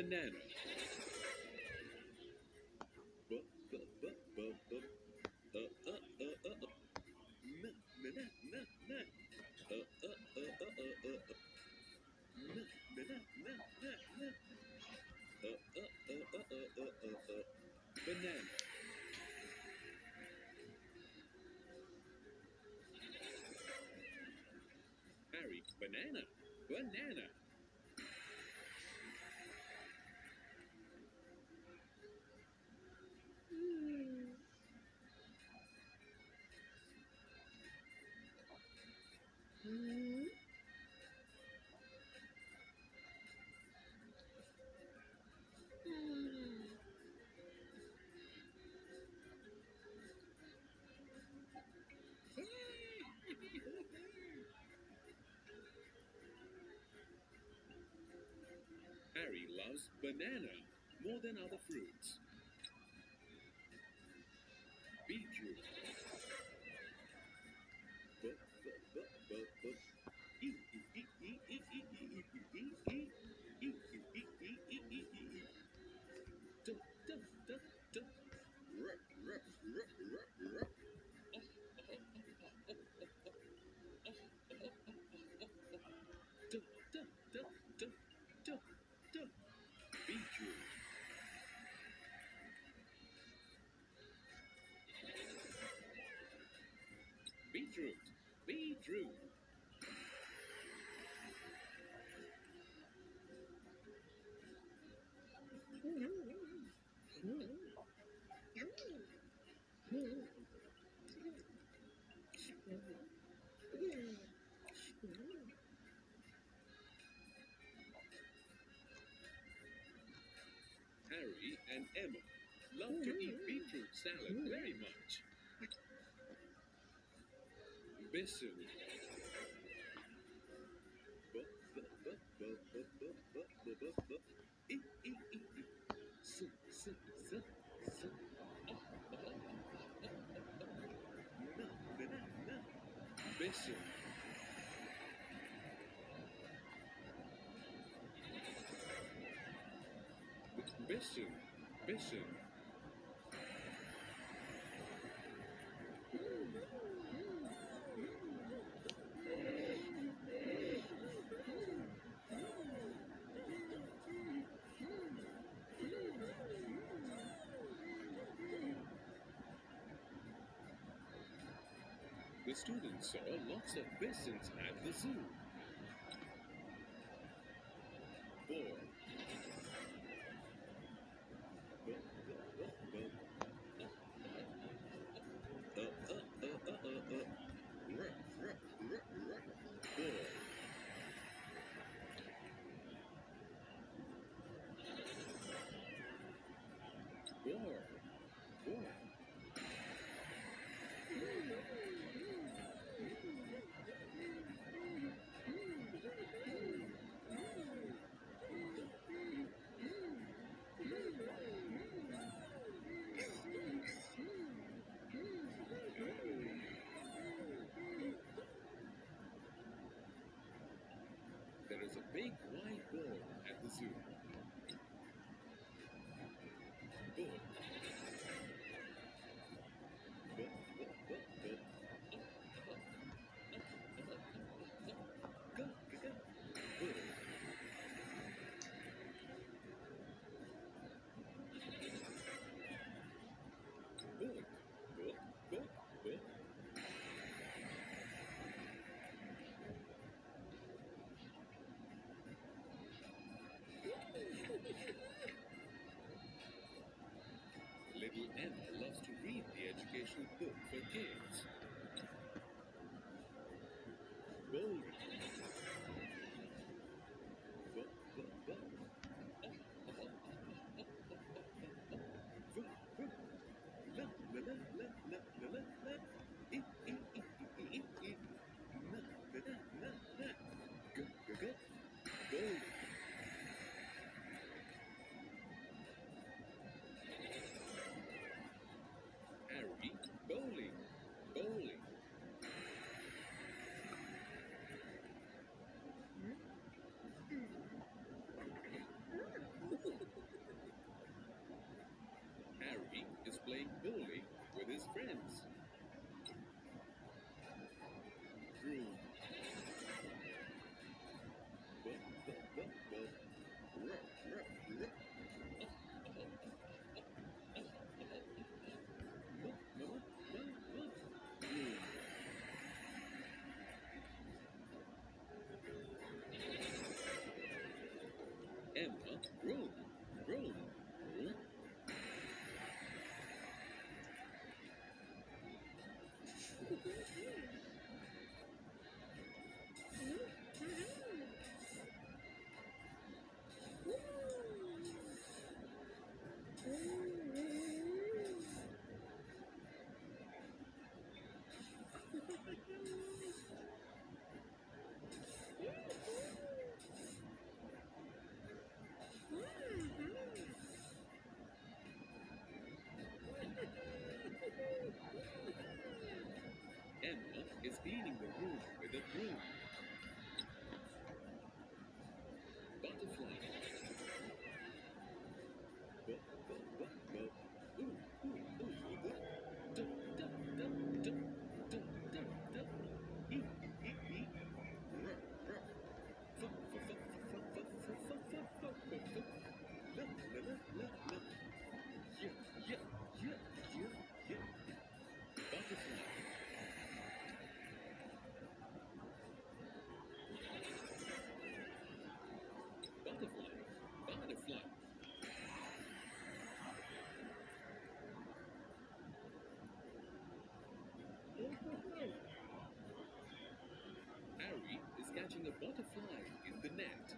banana. Uh, uh, uh, uh, uh. Na, na, na, na. Uh, uh, uh, uh, uh, uh, uh. Na, na, na, na, na. Uh, uh, uh, uh, uh, uh, uh, uh. Banana. Harry, banana, banana. Mm. Harry loves banana more than other fruits. Emma love to eat mm-hmm. beetroot salad mm-hmm. very much. Bison. Bu, bu, the students saw lots of bisons at the zoo. There is a big white boar at the zoo. special book for kids. Build Sims. Green. Emma, room, room. notified in the net.